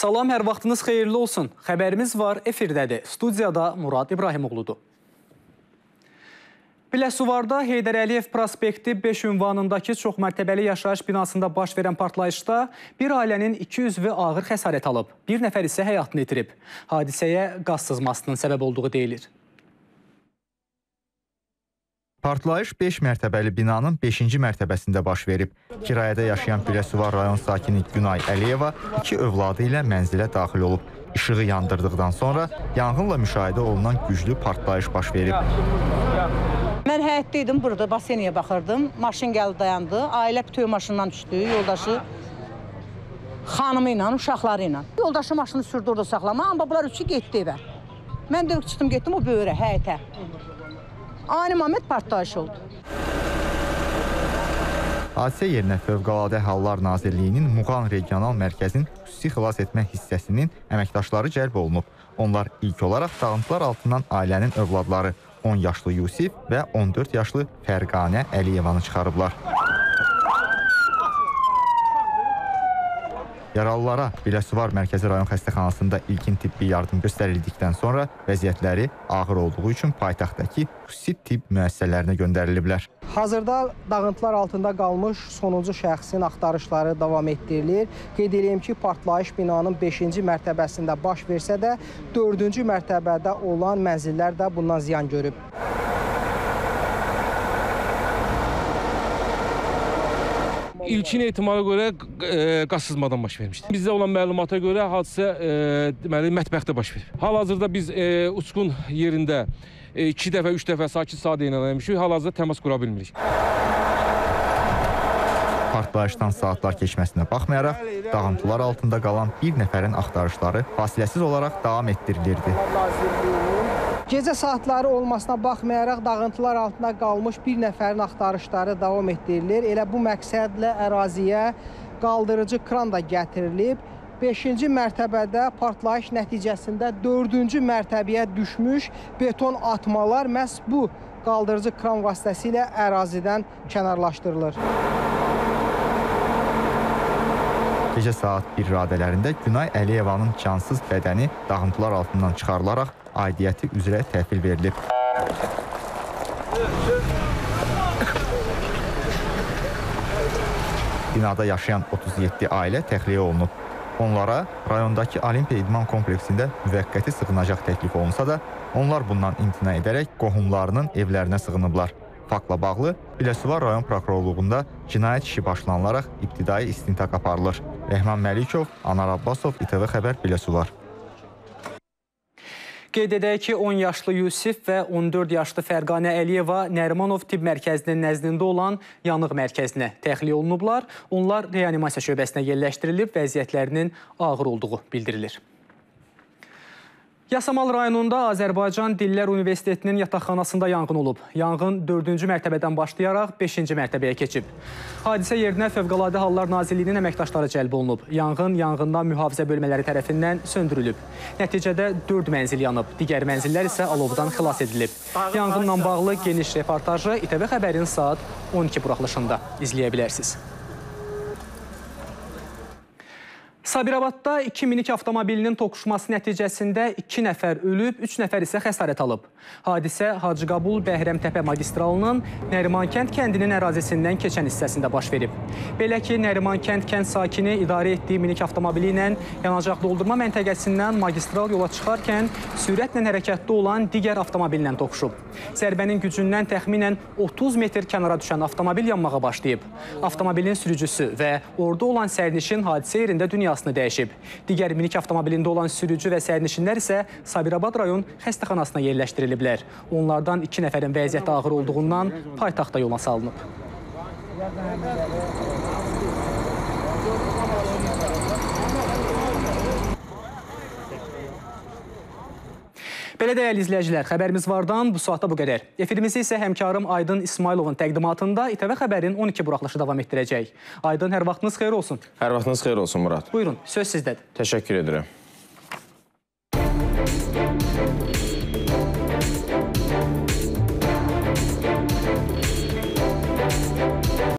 Salam, hər vaxtınız xeyirli olsun. Xəbərimiz var, efirdədir. Studiyada Murad İbrahimoğludur. Biləsuvarda Heydər Əliyev prospekti 5 ünvanındakı çoxmərtəbəli yaşayış binasında baş verən partlayışda bir ailənin iki üzvü ağır xəsarət alıb. Bir nəfər isə həyatını itirib. Hadisəyə qaz sızmasının səbəb olduğu deyilir. Partlayış 5 mərtəbəli binanın 5-ci mərtəbəsində baş verib. Kirayədə yaşayan Biləsuvar rayon sakini Günay Əliyeva iki övladı ilə mənzilə daxil olub. İşığı yandırdıqdan sonra yanğınla müşahidə olunan güclü partlayış baş verib. Mən həyətdə idim, burada baseniyə baxırdım. Maşın gəldi dayandı. Ailə bütöv maşından düşdü. Yoldaşı xanımı ilə, uşaqları ilə. Yoldaşı maşını sürdü orada saxlama, amma bunlar üçü getdi evə. Mən də çıxdım, getdim o böyrə, həyətə. Ani moment partlayış oldu. Hadisə yerinə Fövqəladə Hallar Nazirliyinin Muğan Regional Mərkəzin xüsusi xilas etmə hissəsinin əməkdaşları cəlb olunub. Onlar ilk olaraq dağıntılar altından ailənin övladları 10 yaşlı Yusif və 14 yaşlı Fərqanə Əliyevanı çıxarıblar. Yaralılara Biləsuvar Mərkəzi rayon xəstəxanasında ilkin tibbi yardım göstərildikdən sonra vəziyyətləri ağır olduğu üçün paytaxtdakı xüsusi tibb müəssisələrinə göndəriliblər. Hazırda dağıntılar altında qalmış sonuncu şəxsin axtarışları davam etdirilir. Qeyd edeyim ki, partlayış binanın 5-ci mərtəbəsində baş versə də, 4-cü mərtəbədə olan mənzillər də bundan ziyan görüb. İlkin ehtimala görə e, qaz sızmadan baş vermişdi. Bizdə olan məlumata görə hadisə e, deməli mətbəxdə baş verib. Hal-hazırda biz e, uçqun yerində 2 dəfə, 3 dəfə sakit sadə eləmişik. Hal-hazırda təmas qura bilmirik. Partlayışdan saatlar keçməsinə baxmayaraq, dağıntılar altında qalan bir nəfərin axtarışları fasiləsiz olaraq davam etdirilirdi. Gecə saatları olmasına baxmayaraq dağıntılar altında qalmış bir nəfərin axtarışları davam etdirilir. Elə bu məqsədlə əraziyə qaldırıcı kran da gətirilib. 5-ci mərtəbədə partlayış nəticəsində 4-cü mərtəbəyə düşmüş beton atmalar məhz bu qaldırıcı kran vasitəsilə ərazidən kənarlaşdırılır. Gecə saat 1 radələrində Günay Əliyevanın cansız bədəni dağıntılar altından çıxarılaraq aidiyyəti üzrə təhvil verilib. Binada yaşayan 37 ailə təxliyə olunub. Onlara rayondakı Olimpiya İdman kompleksində müvəqqəti sığınacaq təklif olunsa da, onlar bundan imtina edərək qohumlarının evlərinə sığınıblar. Faktla bağlı Biləsuvar rayon prokurorluğunda cinayət işi başlanılaraq ibtidai istintaq aparılır. Rəhman Məlikov, Anar Abbasov, İTV Xəbər, Biləsuvar. Qeyd edək ki, 10 yaşlı Yusif və 14 yaşlı Fərqanə Əliyeva Nərimanov tibb mərkəzinin nəzdində olan yanıq mərkəzinə təxliyə olunublar. Onlar reanimasiya şöbəsinə yerləşdirilib, vəziyyətlərinin ağır olduğu bildirilir. Yasamal rayonunda Azərbaycan Dillər Universitetinin yataqxanasında yanğın olub. Yanğın 4-cü mərtəbədən başlayaraq 5-ci mərtəbəyə keçib. Hadisə yerinə Fövqəladə Hallar Nazirliyinin əməkdaşları cəlb olunub. Yanğın yanğından mühafizə bölmələri tərəfindən söndürülüb. Nəticədə 4 mənzil yanıb, digər mənzillər isə alovdan xilas edilib. Yanğınla bağlı geniş reportajı İTV Xəbərin saat 12 buraxılışında izləyə bilərsiniz. Sabirabadda iki minik avtomobilinin toqquşması nəticəsində 2 nəfər ölüb, 3 nəfər isə xəsarət alıb. Hadisə Hacıqabul Bəhrəmtəpə magistralının Nərimankənd kəndinin ərazisindən keçən hissəsində baş verib. Belə ki, Nərimankənd kənd sakini idarə etdiyi minik avtomobili ilə yanacaq doldurma məntəqəsindən magistral yola çıxarkən sürətlə hərəkətdə olan digər avtomobillə toqquşub. Zərbənin gücündən təxminən 30 metr kənara düşən avtomobil yanmağa başlayıb. Avtomobilin sürücüsü və orada olan sərnişin hadisə yerində dünyasını dəyişib. Digər minik avtomobilində olan sürücü və sərnişinlər isə Sabirabad rayon xəstəxanasına yerləşdiriliblər. Onlardan iki nəfərin vəziyyəti ağır olduğundan paytaxta yola salınıb. Belə dəyərli izləyicilər, xəbərimiz vardan bu saatda bu qədər. Efirimizi isə həmkarım Aydın İsmailovun təqdimatında İTV Xəbərin 12 buraxılışı davam etdirəcək. Aydın, hər vaxtınız xeyir olsun. Hər vaxtınız xeyir olsun Murad. Buyurun, söz sizdədir. Təşəkkür edirəm.